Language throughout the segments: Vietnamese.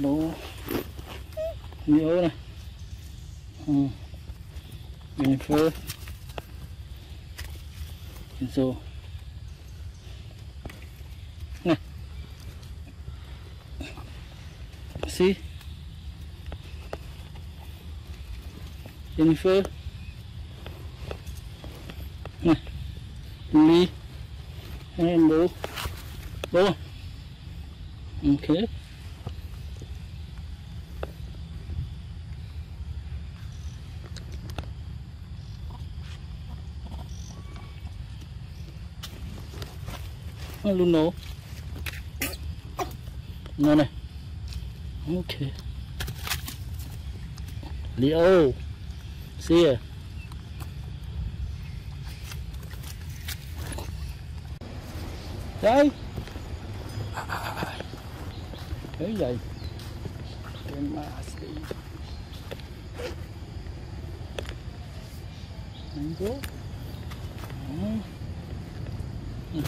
Đồ Nhiều này. Ừ. Jennifer Enzo này. Xí. Jennifer này. Lee em bố. Bố. Ok. Luôn nổ Nó này. Ok. Leo See à. Đây. Thế vậy. Em mà đi Mango Ừ.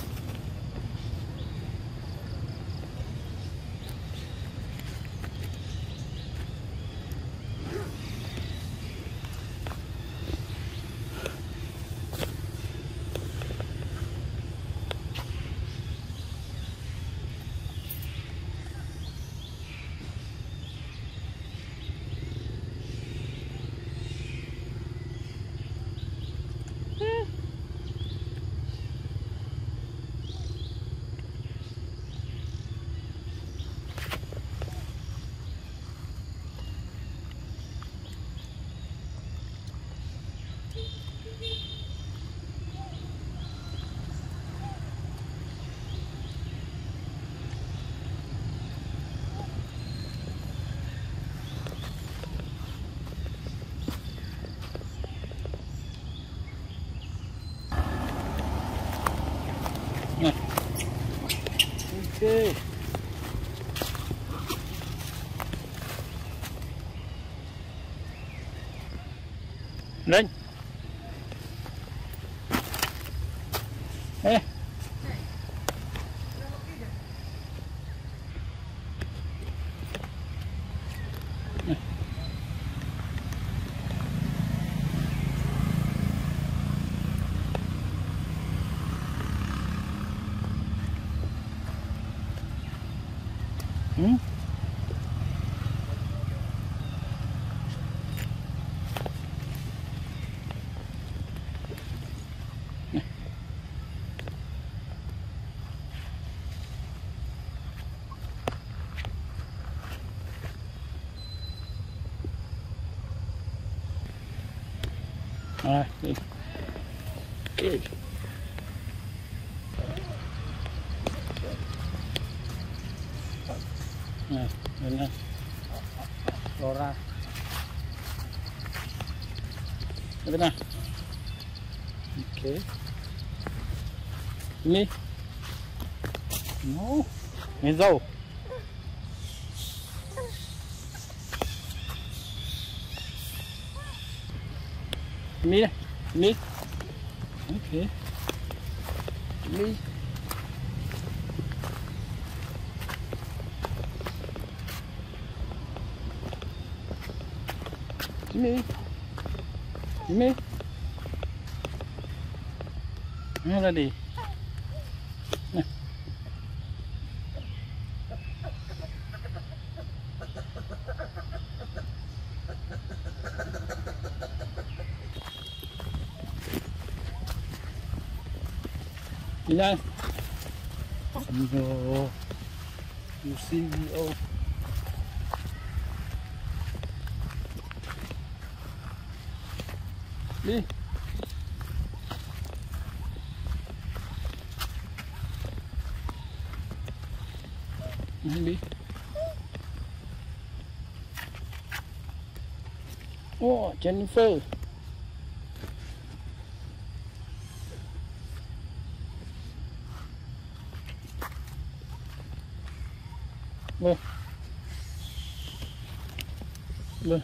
Ok. Lên. Ừ. À, đi. Đi. Nè, lên nè. Lò ra. Lên nè. Ok. Mi. No. mi dâu. Mi đây. Mi. Ok. Mi. Jimmy. Jimmy. Nó ra đi. Nè. Đi đây. CEO. You CEO. Đi. nhanh đi. Ô, oh, Jennifer. Vâng. Vâng.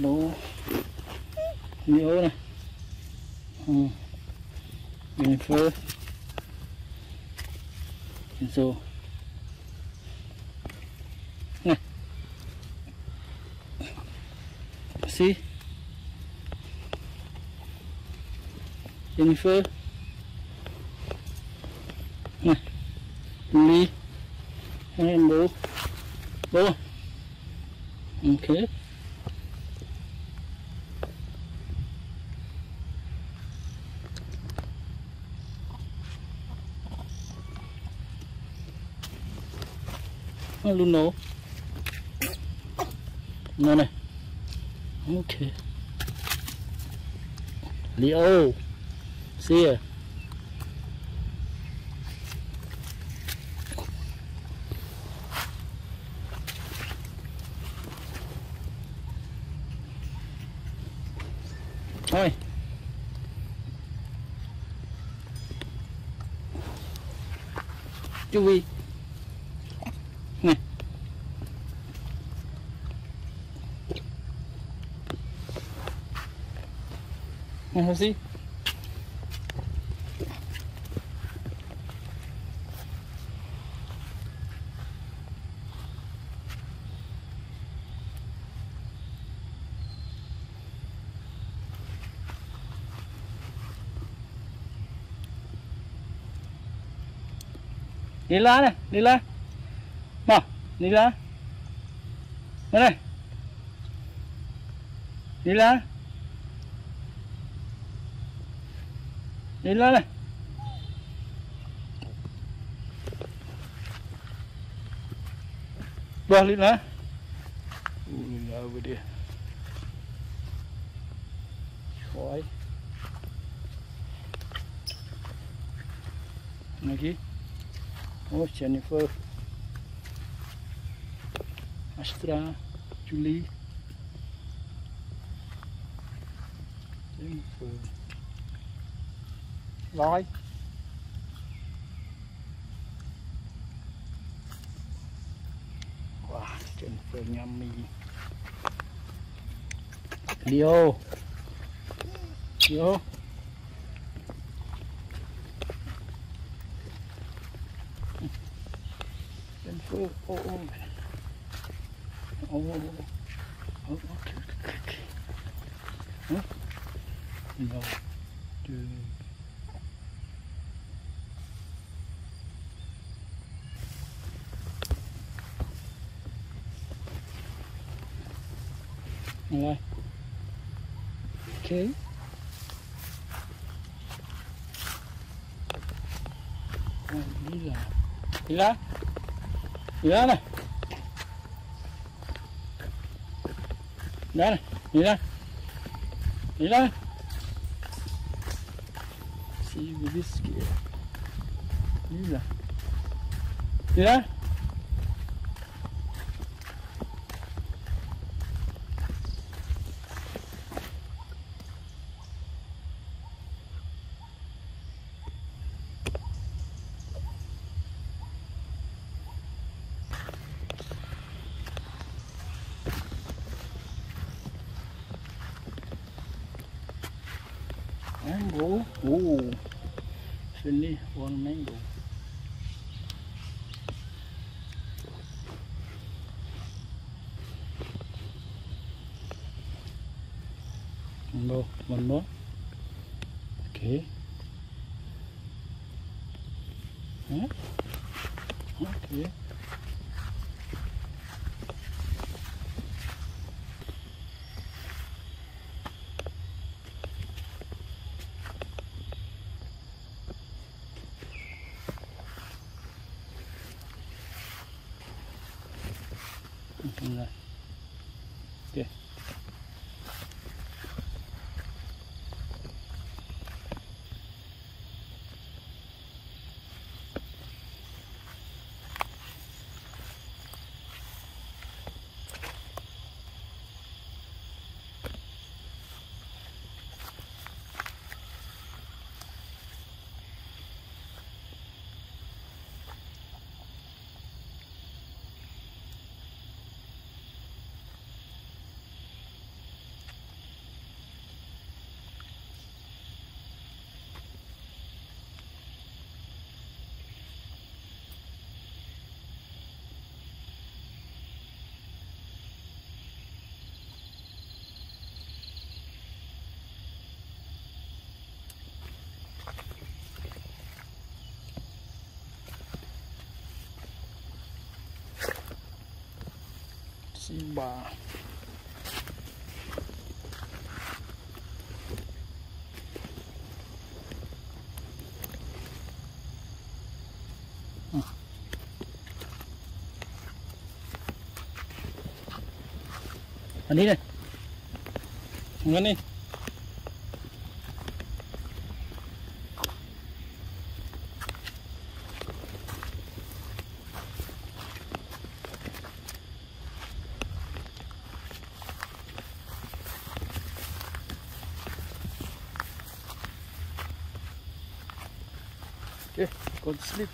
Đủ nhiều này. Ừ. mình phơi. Rồi này xí. Bình phơ này. Ly. Hai em bố. Bố. Ok. Luôn nổ nè này. Ok. Leo See ya Thôi. Chú Vi Nè Nè hả gì Nila này, lá. Mà, Nila. Đây đi lá. Inilah lah. Bah lila. Uh, lila apa dia? Choy. Lagi. Oh, Jennifer. Astra, Julie. Jennifer. Rồi. Wow, Jennifer yummy. Leo. ô Jennifer. ô trên Oh, ô ô ô ô ô ô No. Rồi. Ok. Rồi, đi ra. Đi ra. Đi ra này. Đi ra này. Đi ra. Đi ra. See you this scared. Đi ra. Mango. Oh. Sini one mango. No, one more. Okay. Huh? Okay. Rồi. Simba. Hmm. Anh đi đây. Anh đi. Okay, go to sleep.